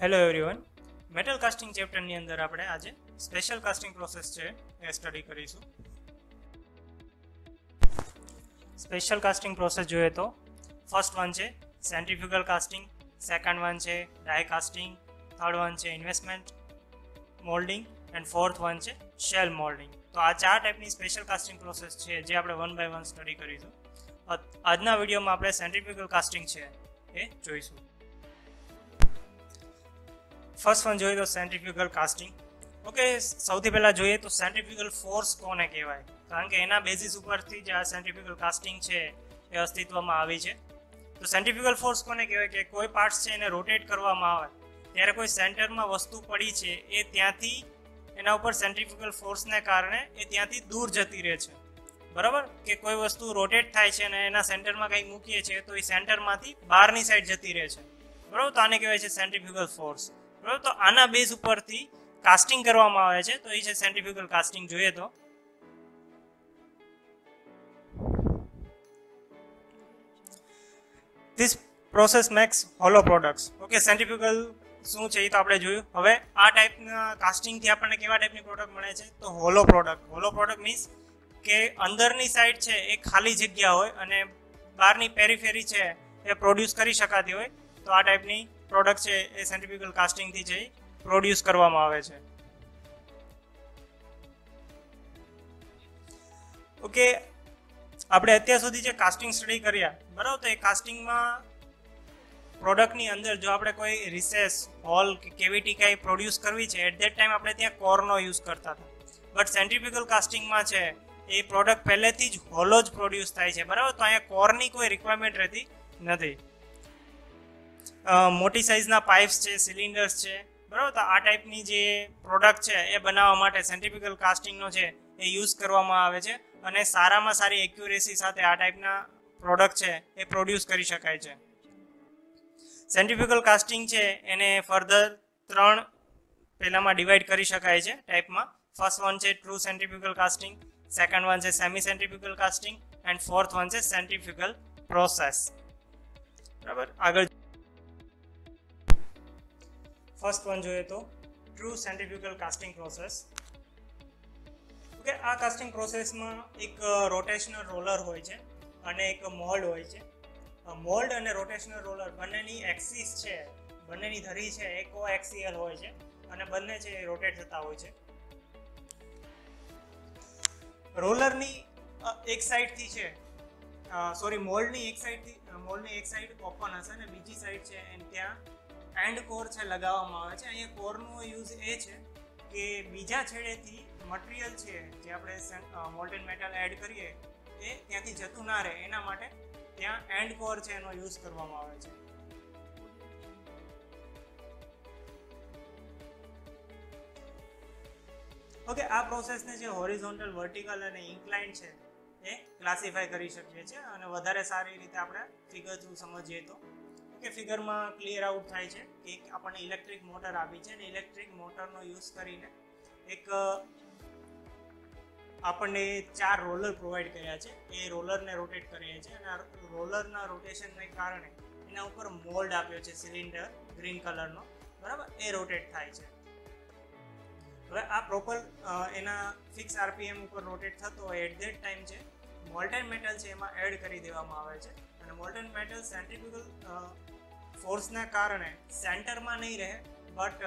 Hello everyone metal casting ચેપ્ટરની અંદર આપણે આજે સ્પેશિયલ કાસ્ટિંગ પ્રોસેસ છે એ સ્ટડી કરીશું. સ્પેશિયલ કાસ્ટિંગ પ્રોસેસ જોઈએ તો ફર્સ્ટ વન છે સેન્ટ્રીફ્યુગલ કાસ્ટિંગ સેકન્ડ વન છે ડાય કાસ્ટિંગ થર્ડ વન છે investment moulding and fourth one છે શેલ મોલ્ડિંગ તો આ ચાર ટાઈપની સ્પેશિયલ કાસ્ટિંગ પ્રોસેસ છે જે આપણે વન બાય વન સ્ટડી કરીશું. આજના વિડીયોમાં આપણે સેન્ટ્રીફ્યુગલ કાસ્ટિંગ છે એ જોઈશું. ફર્સ્ટ વન જોઈએ તો સેન્ટ્રીફ્યુગલ કાસ્ટિંગ ઓકે સૌથી પહેલાં જોઈએ તો સેન્ટ્રીફ્યુગલ ફોર્સ કોને કહેવાય? કારણ કે એના બેઝિસ ઉપરથી જ આ સેન્ટ્રીફ્યુગલ કાસ્ટિંગ છે, એ અસ્તિત્વમાં આવી છે. તો સેન્ટ્રીફ્યુગલ ફોર્સ કોને કહેવાય? કે કોઈ પાર્ટ્સ છે એને રોટેટ કરવામાં આવે, ત્યારે કોઈ સેન્ટરમાં વસ્તુ પડી છે, એ ત્યાંથી એના ઉપર સેન્ટ્રીફ્યુગલ ફોર્સને કારણે એ ત્યાંથી દૂર જતી રહે છે. બરાબર? કે કોઈ વસ્તુ રોટેટ થાય છે અને એના સેન્ટરમાં કંઈ મૂકીએ છીએ તો એ સેન્ટરમાંથી બહારની સાઈડ જતી રહે છે. બરાબર? તો આને કહેવાય છે સેન્ટ્રીફ્યુગલ ફોર્સ બરાબર? તો આના બેઝ ઉપરથી કાસ્ટિંગ કરવામાં આવે છે. તો એ છે સેન્ટ્રીફ્યુગલ કાસ્ટિંગ જોઈએ તો. This process makes hollow products okay centrifugal શું છે એ તો આપણે જોયું. હવે આ ટાઈપના કાસ્ટિંગથી આપણને કેવા ટાઈપની પ્રોડક્ટ મળે છે? તો hollow product hollow product means કે અંદરની સાઈડ છે એ ખાલી જગ્યા હોય અને બહારની પેરીફેરી છે એ પ્રોડ્યુસ કરી શકાતી હોય, તો આ ટાઈપની પ્રોડક્ટ છે એ સેન્ટ્રીફ્યુગલ કાસ્ટિંગથી જઈ પ્રોડ્યુસ કરવામાં આવે છે. ઓકે આપણે અત્યાર સુધી જે કાસ્ટિંગ સ્ટડી કર્યા, બરાબર? તો એ કાસ્ટિંગમાં પ્રોડક્ટની અંદર જો આપણે કોઈ રિસેસ હોલ કે કેવિટી કાંઈ પ્રોડ્યુસ કરવી છે એટ ધેટ ટાઈમ આપણે ત્યાં કોરનો યુઝ કરતા હતા. બટ સેન્ટ્રીફ્યુગલ કાસ્ટિંગમાં છે એ પ્રોડક્ટ પહેલેથી જ હોલો જ પ્રોડ્યુસ થાય છે. બરાબર? તો અહીંયા કોરની કોઈ રિક્વાયરમેન્ટ રહેતી નથી. મોટી સાઇઝના પાઇપ્સ છે સિલિન્ડર્સ છે. બરાબર? તો આ ટાઈપની જે પ્રોડક્ટ છે, એ બનાવવા માટે સેન્ટ્રીફ્યુગલ કાસ્ટિંગનો છે, એ યુઝ કરવામાં આવે છે અને સારામાં સારી એક્યુરેસી સાથે આ ટાઈપના પ્રોડક્ટ છે, એ પ્રોડ્યુસ કરી શકાય છે. સેન્ટ્રીફ્યુગલ કાસ્ટિંગ છે, એને ફર્ધર ત્રણ પહેલામાં ડિવાઈડ કરી શકાય છે ટાઈપમાં ફર્સ્ટ વન છે true centrifugal casting second one છે semi centrifugal casting and fourth one છે સેન્ટ્રીફ્યુગલ પ્રોસેસ બરાબર? આગળ ફર્સ્ટ વન જોઈએ તો true centrifugal casting process okay, આ કાસ્ટિંગ પ્રોસેસમાં એક રોટેશનલ રોલર હોય છે અને એક મોલ્ડ હોય છે. મોલ્ડ અને રોટેશનલ રોલર બંનેની એક્સિસ છે, બંનેની ધરી છે એ કો હોય છે અને બંને છે રોટેટ થતા હોય છે. રોલરની એક સાઈડથી છે સોરી મોલ્ડની એક સાઈડથી મોલ્ડની એક સાઈડ ઓપન હશે અને બીજી સાઈડ છે એન્ડ ત્યાં એન્ડ કોર છે લગાવવામાં આવે છે. અહીંયા કોરનો યુઝ એ છે કે બીજા છેડેથી મટીરિયલ છે જે આપણે મોલ્ટેન મેટલ એડ કરીએ, એ ત્યાંથી જતું ના રહે. એના માટે ત્યાં એન્ડ કોર છે એનો યુઝ કરવામાં આવે છે. ઓકે આ પ્રોસેસને જે હોરિઝોન્ટલ વર્ટિકલ અને ઇન્ક્લાઇન છે, એ ક્લાસિફાય કરી શકીએ છીએ અને વધારે સારી રીતે આપણે ફિગર થ્રુ સમજીએ તો. કે ફિગરમાં ક્લિયર આઉટ થાય છે કે આપણને ઇલેક્ટ્રિક મોટર આપી છે અને ઇલેક્ટ્રિક મોટરનો યુઝ કરીને એક આપણને ચાર રોલર પ્રોવાઈડ કર્યા છે. એ રોલરને રોટેટ કરીએ છીએ અને રોલરના રોટેશનને કારણે એના ઉપર મોલ્ડ આપ્યો છે સિલિન્ડર ગ્રીન કલરનો બરાબર? એ રોટેટ થાય છે. હવે આ પ્રોપર એના ફિક્સ આરપીએમ ઉપર રોટેટ થતો હોય એટ ધેટ ટાઈમ છે મોલ્ટેન મેટલ છે એમાં એડ કરી દેવામાં આવે છે. અને મોલ્ટેન મેટલ સેન્ટ્રિફ્યુગલ ફોર્સના કારણે સેન્ટરમાં નહીં રહે બટ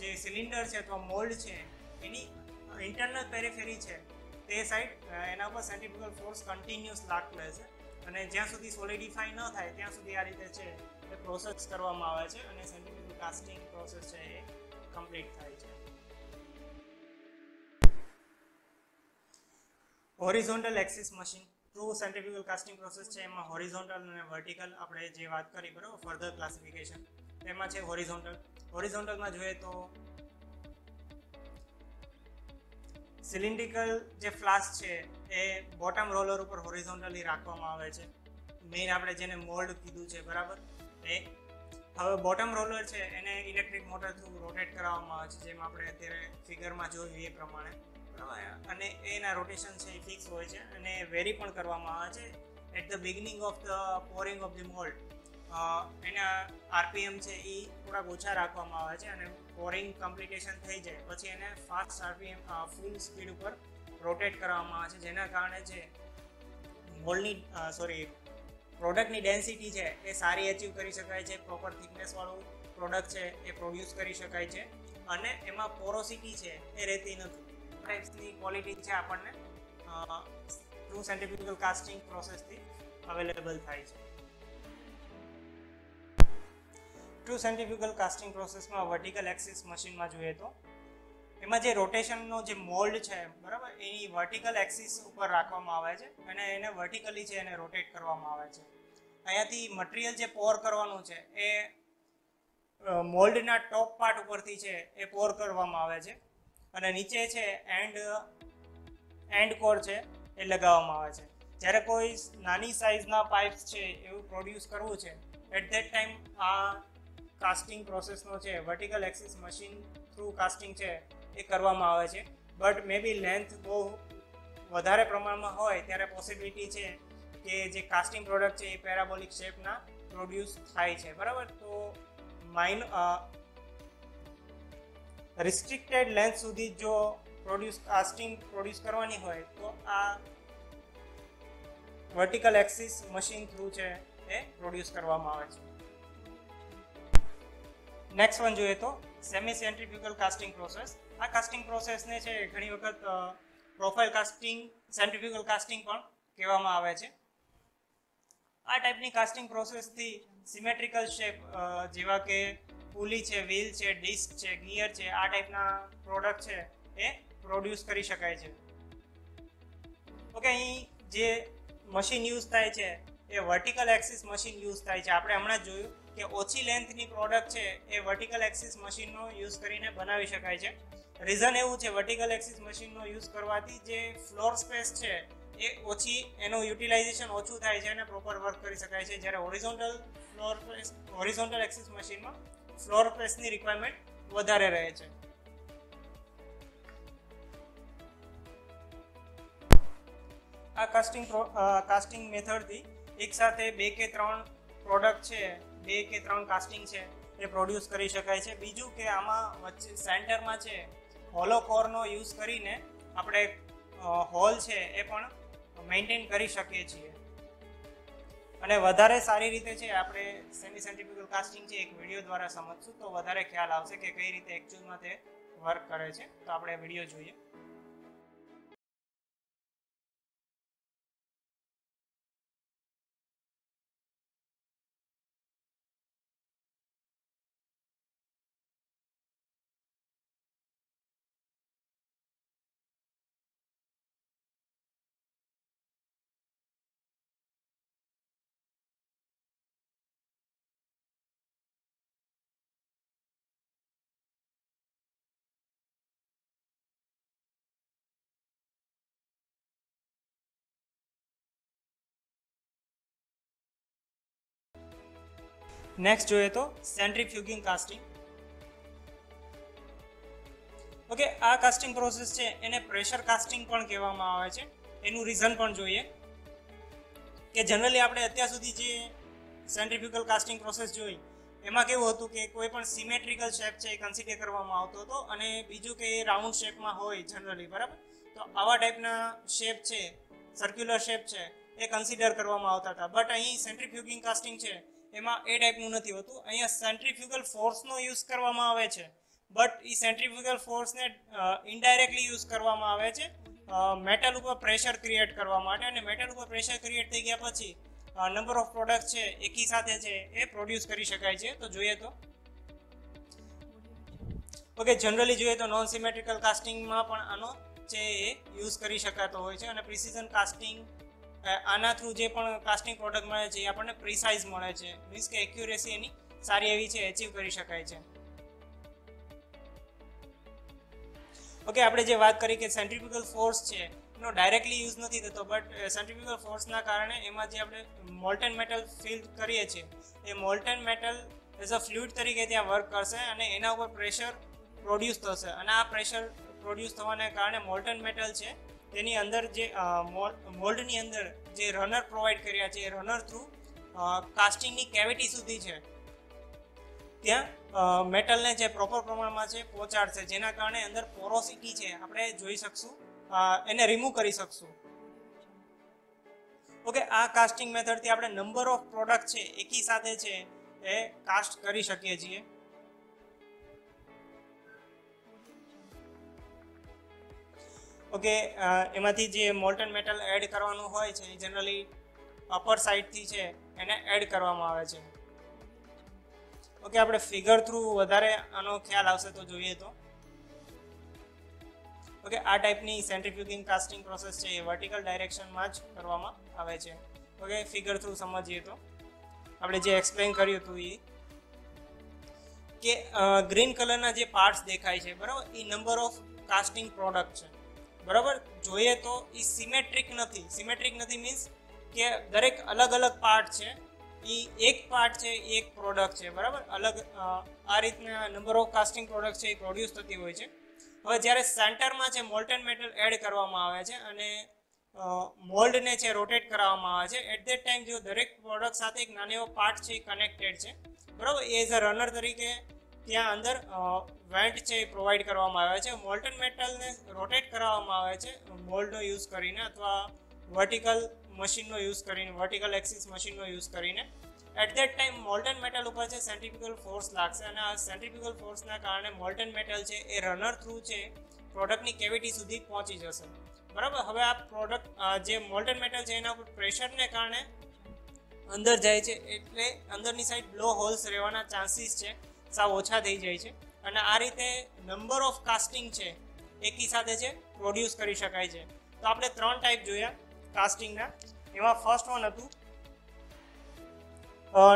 જે સિલિન્ડર છે અથવા મોલ્ડ છે, એની ઇન્ટરનલ પેરેફેરી છે, તે સાઈડ એના ઉપર સેન્ટ્રિફ્યુગલ ફોર્સ કન્ટિન્યુઅસ લાગતું રહેશે અને જ્યાં સુધી સોલિડિફાઈ ન થાય, ત્યાં સુધી આ રીતે છે, એ પ્રોસેસ કરવામાં આવે છે અને સેન્ટ્રિફ્યુગલ કાસ્ટિંગ પ્રોસેસ છે એ કમ્પ્લીટ થાય છે. Horizontal axis machine. True centrifugal casting process છે. એમાં હોરિઝોન્ટલ અને વર્ટિકલ આપણે જે વાત કરી, બરાબર? ફર્ધર ક્લાસિફિકેશન તેમાં છે હોરિઝોન્ટલ. હોરિઝોન્ટલમાં જોઈએ તો સિલિન્ડ્રિકલ જે ફ્લાસ્ક છે, એ બોટમ રોલર ઉપર હોરિઝોન્ટલી રાખવામાં આવે છે. મેઇન આપણે જેને મોલ્ડ કીધું છે, બરાબર? એ હવે બોટમ રોલર છે, એને ઇલેક્ટ્રિક મોટર થ્રુ રોટેટ કરાવવામાં આવે છે, જેમ આપણે અત્યારે ફિગરમાં જોયું એ પ્રમાણે. અને એના રોટેશન છે એ ફિક્સ હોય છે અને વેરી પણ કરવામાં આવે છે. At the beginning of the pouring of the mould એના આરપીએમ છે એ થોડાક ઓછા રાખવામાં આવે છે અને પોરિંગ કોમ્પ્લિકેશન થઈ જાય. પછી એને ફાસ્ટ આરપીએમ ફૂલ સ્પીડ ઉપર રોટેટ કરવામાં આવે છે. જેના કારણે જે મોલ્ડની સોરી પ્રોડક્ટની ડેન્સિટી છે એ સારી અચીવ કરી શકાય છે. પ્રોપર થિકનેસવાળું પ્રોડક્ટ છે એ પ્રોડ્યુસ કરી શકાય છે. અને એમાં પોરોસિટી છે એ રહેતી નથી. ટાઈપ્સની ક્વોલિટી છે આપણને થ્રુ સેન્ટિફિકલ કાસ્ટિંગ પ્રોસેસથી અવેલેબલ થાય છે. ટ્રુ સેન્ટિફિકલ કાસ્ટિંગ પ્રોસેસમાં વર્ટિકલ એક્સિસ મશીનમાં જોઈએ તો, એમાં જે રોટેશનનો જે મોલ્ડ છે, બરાબર, એની વર્ટિકલ એક્સિસ ઉપર રાખવામાં આવે છે અને એને વર્ટિકલી છે એને રોટેટ કરવામાં આવે છે. અહીંયાથી મટીરિયલ જે પોર કરવાનું છે, એ મોલ્ડના ટોપ પાર્ટ ઉપરથી છે એ પોર કરવામાં આવે છે. અને નીચે છે એન્ડ એન્ડ કોર છે, એ લગાવવામાં આવે છે. જ્યારે કોઈ નાની સાઇઝના પાઇપ્સ છે, એવું પ્રોડ્યુસ કરવું છે એટ ધેટ ટાઈમ આ કાસ્ટિંગ પ્રોસેસનો છે vertical axis machine through casting છે, એ કરવામાં આવે છે. બટ મે બી લેન્થ બહુ વધારે પ્રમાણમાં હોય, ત્યારે પોસિબિલિટી છે કે જે કાસ્ટિંગ પ્રોડક્ટ છે, એ પેરાબોલિક શેપના પ્રોડ્યુસ થાય છે. બરાબર? તો માઇન રિસ્ટ્રિક્ટેડ લેન્થ સુધી જો પ્રોડ્યુસ કાસ્ટિંગ પ્રોડ્યુસ કરવાની હોય તો આ વર્ટિકલ એક્સિસ મશીન થ્રુ છે એ પ્રોડ્યુસ કરવામાં આવે છે. નેક્સ્ટ વન જોઈએ તો સેમી સેન્ટ્રીફ્યુગલ કાસ્ટિંગ પ્રોસેસ આ કાસ્ટિંગ પ્રોસેસને છે ઘણી વખત પ્રોફાઇલ કાસ્ટિંગ સેન્ટ્રીફ્યુગલ કાસ્ટિંગ પણ કહેવામાં આવે છે. આ ટાઈપની કાસ્ટિંગ પ્રોસેસથી સિમેટ્રિકલ શેપ જેવા કે પુલી છે વ્હીલ છે ડિસ્ક છે ગિયર છે, આ ટાઈપના પ્રોડક્ટ છે એ પ્રોડ્યુસ કરી શકાય છે. ઓકે અહીં જે મશીન યુઝ થાય છે એ વર્ટિકલ એક્સિસ મશીન યુઝ થાય છે. આપણે હમણાં જોયું કે ઓછી લેન્થની પ્રોડક્ટ છે એ વર્ટિકલ એક્સિસ મશીનનો યુઝ કરીને બનાવી શકાય છે. રીઝન એવું છે વર્ટિકલ એક્સિસ મશીનનો યુઝ કરવાથી જે ફ્લોર સ્પેસ છે એ ઓછી, એનું યુટિલાઇઝેશન ઓછું થાય છે અને પ્રોપર વર્ક કરી શકાય છે. જ્યારે હોરિઝોન્ટલ ફ્લોર હોરિઝોન્ટલ એક્સિસ મશીનમાં ફ્લોર પ્રેસની રિક્વાયરમેન્ટ વધારે રહે છે. આ કાસ્ટિંગ કાસ્ટિંગ મેથડથી એકસાથે બે કે ત્રણ પ્રોડક્ટ છે, બે કે ત્રણ કાસ્ટિંગ છે, એ પ્રોડ્યુસ કરી શકાય છે. બીજું કે આમાં વચ્ચે સેન્ટરમાં છે હોલો કોરનો યુઝ કરીને આપણે હોલ છે એ પણ મેન્ટેન કરી શકીએ છીએ. અને વધારે સારી રીતે છે, આપણે સેમી સેન્ટ્રીફ્યુગલ કાસ્ટિંગ છે, એક વીડિયો દ્વારા સમજશું, તો વધારે ખ્યાલ આવશે કે કઈ રીતે એકચ્યુઅલમાં તે વર્ક કરે છે. તો આપણે વીડિયો જોઈએ. નેક્સ્ટ જોઈએ તો સેન્ટ્રીફ્યુગિંગ કાસ્ટિંગ ઓકે આ કાસ્ટિંગ પ્રોસેસ છે, એને પ્રેશર કાસ્ટિંગ પણ કહેવામાં આવે છે. એનું રીઝન પણ જોઈએ. કે જનરલી આપણે અત્યાર સુધી જે સેન્ટ્રીફ્યુગલ કાસ્ટિંગ પ્રોસેસ જોઈ, એમાં કેવું હતું કે કોઈ પણ સિમેટ્રિકલ શેપ છે એ કન્સિડર કરવામાં આવતો હતો અને બીજું કે રાઉન્ડ શેપમાં હોય જનરલી બરાબર? તો આવા ટાઈપના શેપ છે સર્ક્યુલર શેપ છે, એ કન્સિડર કરવામાં આવતા હતા. બટ અહીં સેન્ટ્રીફ્યુગિંગ કાસ્ટિંગ છે એમાં એ ટાઈપનું નથી હોતું. અહીંયા સેન્ટ્રીફ્યુગલ ફોર્સનો યુઝ કરવામાં આવે છે. બટ એ સેન્ટ્રીફ્યુગલ ફોર્સને ઇનડાયરેક્ટલી યુઝ કરવામાં આવે છે. મેટલ ઉપર પ્રેશર ક્રિએટ કરવા માટે અને મેટલ ઉપર પ્રેશર ક્રિએટ થઈ ગયા પછી નંબર ઓફ પ્રોડક્ટ છે, એકી સાથે છે, એ પ્રોડ્યુસ કરી શકાય છે. તો જોઈએ તો. ઓકે જનરલી જોઈએ તો નોન સિમેટ્રિકલ કાસ્ટિંગમાં પણ આનો છે એ યુઝ કરી શકાતો હોય છે અને પ્રિસિઝન કાસ્ટિંગ આના થ્રુ જે પણ કાસ્ટિંગ પ્રોડક્ટ મળે છે એ આપણને પ્રિસાઇઝ મળે છે. મીન્સ કે એક્યુરેસી એની સારી એવી છે એચીવ કરી શકાય છે. ઓકે આપણે જે વાત કરી કે સેન્ટ્રીફ્યુગલ ફોર્સ છે, એનો ડાયરેક્ટલી યુઝ નથી થતો બટ સેન્ટ્રીફ્યુગલ ફોર્સના કારણે એમાં જે આપણે મોલ્ટન મેટલ ફિલ કરીએ છીએ, એ molten metal as a fluid તરીકે ત્યાં વર્ક કરશે અને એના ઉપર પ્રેશર પ્રોડ્યુસ થશે. અને આ પ્રેશર પ્રોડ્યુસ થવાને કારણે મોલ્ટન મેટલ છે તેની અંદર જે મોલ્ડની અંદર જે રનર પ્રોવાઈડ કર્યા છે, એ રનર થ્રુ કાસ્ટિંગની કેવિટી સુધી છે. ત્યાં મેટલને જે પ્રોપર પ્રમાણમાં છે, પહોંચાડશે. જેના કારણે અંદર પોરોસિટી છે, આપણે જોઈ શકશું. એને રિમૂવ કરી શકશું. ઓકે, આ કાસ્ટિંગ મેથડથી આપણે નંબર ઓફ પ્રોડક્ટ છે, એકી સાથે છે, એ કાસ્ટ કરી શકીએ છીએ. ઓકે એમાંથી જે મોલ્ટન મેટલ એડ કરવાનું હોય છે જનરલી અપર સાઈડથી છે, એને એડ કરવામાં આવે છે. ઓકે, આપણે ફિગર થ્રુ વધારે આનો ખ્યાલ આવશે તો જોઈએ તો. ઓકે, આ ટાઈપની સેન્ટ્રીફ્યુગિંગ કાસ્ટિંગ પ્રોસેસ છે, એ વર્ટિકલ ડાયરેક્શનમાં જ કરવામાં આવે છે. ઓકે ફિગર થ્રુ સમજીએ તો. આપણે જે એક્સપ્લેન કર્યું હતું એ કે ગ્રીન કલરના જે પાર્ટ્સ દેખાય છે, બરાબર? એ નંબર ઓફ કાસ્ટિંગ પ્રોડક્ટ છે. બરાબર? જોઈએ તો એ સિમેટ્રિક નથી. સિમેટ્રિક નથી મીન્સ કે દરેક અલગ અલગ પાર્ટ છે. એ એક પાર્ટ છે એક પ્રોડક્ટ છે. બરાબર? અલગ આ રીતના નંબર ઓફ કાસ્ટિંગ પ્રોડક્ટ છે એ પ્રોડ્યુસ થતી હોય છે. હવે જ્યારે સેન્ટરમાં છે મોલ્ટન મેટલ એડ કરવામાં આવે છે અને મોલ્ડને છે રોટેટ કરાવવામાં આવે છે એટ ધેટ ટાઈમ જો દરેક પ્રોડક્ટ સાથે એક નાનો એવો પાર્ટ છે, એ કનેક્ટેડ છે. બરાબર? એઝ અ રનર તરીકે ત્યાં અંદર વેન્ટ છે એ પ્રોવાઈડ કરવામાં આવે છે. મોલ્ટન મેટલને રોટેટ કરાવવામાં આવે છે મોલ્ડનો યુઝ કરીને અથવા વર્ટિકલ મશીનનો યુઝ કરીને વર્ટિકલ એક્સિસ મશીનનો યુઝ કરીને. At that time molten metal ઉપર છે સેન્ટ્રીફ્યુગલ ફોર્સ લાગશે અને આ સેન્ટ્રીફ્યુગલ ફોર્સના કારણે મોલ્ટન મેટલ છે એ રનર થ્રુ છે પ્રોડક્ટની કેવિટી સુધી પહોંચી જશે. બરાબર? હવે આ પ્રોડક્ટ જે મોલ્ટન મેટલ છે એના ઉપર પ્રેશરને કારણે અંદર જાય છે, એટલે અંદરની સાઈડ બ્લો હોલ્સ રહેવાના ચાન્સીસ છે. સાવ ઓછા થઈ જાય છે. અને આ રીતે નંબર ઓફ કાસ્ટિંગ છે, એકી સાથે છે પ્રોડ્યુસ કરી શકાય છે. તો આપણે ત્રણ ટાઈપ જોયા કાસ્ટિંગના એમાં ફર્સ્ટ વન હતું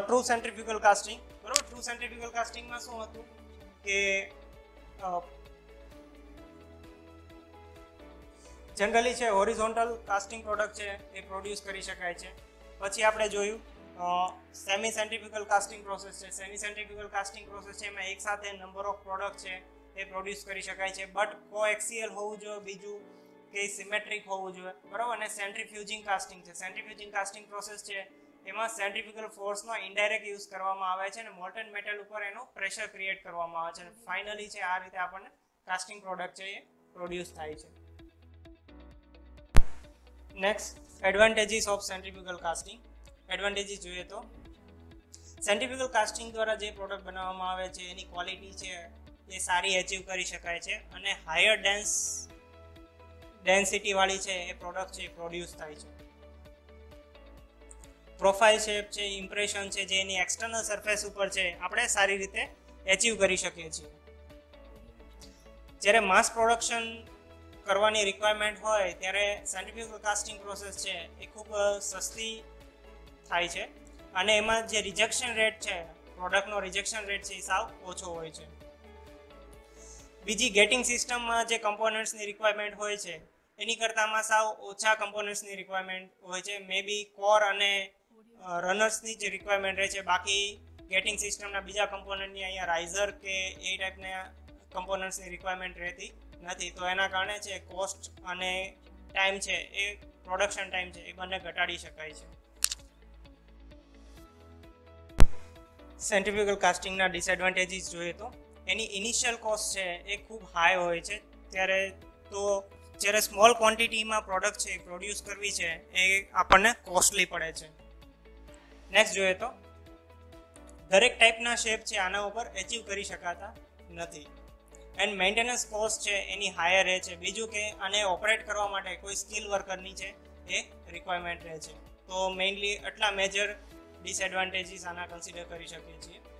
ટ્રુ સેન્ટ્રીફ્યુગલ કાસ્ટિંગ બરોબર? ટ્રુ સેન્ટ્રીફ્યુગલ કાસ્ટિંગમાં શું હતું કે જનરલી છે હોરિઝોન્ટલ કાસ્ટિંગ પ્રોડક્ટ છે, એ પ્રોડ્યુસ કરી શકાય છે. પછી આપણે જોયું સેમી સેન્ટ્રિફિકલ કાસ્ટિંગ પ્રોસેસ છે. સેમી સેન્ટ્રિફિકલ કાસ્ટિંગ પ્રોસેસ છે એમાં એકસાથે નંબર ઓફ પ્રોડક્ટ છે એ પ્રોડ્યુસ કરી શકાય છે. બટ કોએક્સિયલ હોવું જોઈએ, બીજું કે સિમેટ્રિક હોવું જોઈએ. બરાબર? અને સેન્ટ્રીફ્યુજિંગ કાસ્ટિંગ છે. સેન્ટ્રીફ્યુજિંગ કાસ્ટિંગ પ્રોસેસ છે, એમાં સેન્ટ્રિફિકલ ફોર્સનો ઇન્ડાયરેક્ટ યુઝ કરવામાં આવે છે અને મોલ્ટન મેટલ ઉપર એનું પ્રેશર ક્રિએટ કરવામાં આવે છે. અને ફાઇનલી છે, આ રીતે આપણને કાસ્ટિંગ પ્રોડક્ટ છે એ પ્રોડ્યુસ થાય છે. Next advantages of centrifugal casting advantages જોઈએ તો. સાયન્ટિફિકલ કાસ્ટિંગ દ્વારા જે પ્રોડક્ટ બનાવવામાં આવે છે, એની ક્વોલિટી છે, એ સારી અચીવ કરી શકાય છે અને હાયર ડેન્સ ડેન્સિટીવાળી છે, એ પ્રોડક્ટ છે, એ પ્રોડ્યુસ થાય છે. પ્રોફાઇલ શેપ છે ઇમ્પ્રેશન છે, જે એની એક્સટર્નલ સરફેસ ઉપર છે, આપણે સારી રીતે એચીવ કરી શકીએ છીએ. જ્યારે માસ પ્રોડક્શન કરવાની રિક્વાયરમેન્ટ હોય, ત્યારે સાયન્ટિફિક કાસ્ટિંગ પ્રોસેસ છે, એ ખૂબ સસ્તી થાય છે. અને એમાં જે રિજેક્શન રેટ છે પ્રોડક્ટનો રિજેક્શન રેટ છે એ સાવ ઓછો હોય છે. બીજી ગેટિંગ સિસ્ટમમાં જે કમ્પોનન્ટ્સની રિક્વાયરમેન્ટ હોય છે, એની કરતાંમાં સાવ ઓછા કમ્પોનન્ટ્સની રિક્વાયરમેન્ટ હોય છે. મે બી કોર અને રનર્સની જ રિક્વાયરમેન્ટ રહે છે. બાકી ગેટિંગ સિસ્ટમના બીજા કમ્પોનન્ટની અહીંયા રાઇઝર કે એ ટાઈપના કમ્પોનન્ટ્સની રિક્વાયરમેન્ટ રહેતી નથી. તો એના કારણે છે કોસ્ટ અને ટાઈમ છે, એ પ્રોડક્શન ટાઈમ છે, એ બંને ઘટાડી શકાય છે. સેન્ટ્રીફ્યુગલ કાસ્ટિંગના ડિસએડવાન્ટેજીસ જોઈએ તો. એની ઇનિશિયલ કોસ્ટ છે એ ખૂબ હાઈ હોય છે. ત્યારે તો જ્યારે સ્મોલ ક્વોન્ટિટીમાં પ્રોડક્ટ છે પ્રોડ્યુસ કરવી છે, એ આપણને કોસ્ટલી પડે છે. નેક્સ્ટ જોઈએ તો. દરેક ટાઈપના શેપ છે આના ઉપર એચીવ કરી શકાતા નથી. એન્ડ મેન્ટેનન્સ કોસ્ટ છે એની હાયર રહે છે. બીજું કે આને ઓપરેટ કરવા માટે કોઈ સ્કિલ વર્કરની છે એ રિક્વાયરમેન્ટ રહે છે. તો મેઇનલી આટલા મેજર ડિસએડવાન્ટેજીસ આના કન્સિડર કરી શકીએ છીએ.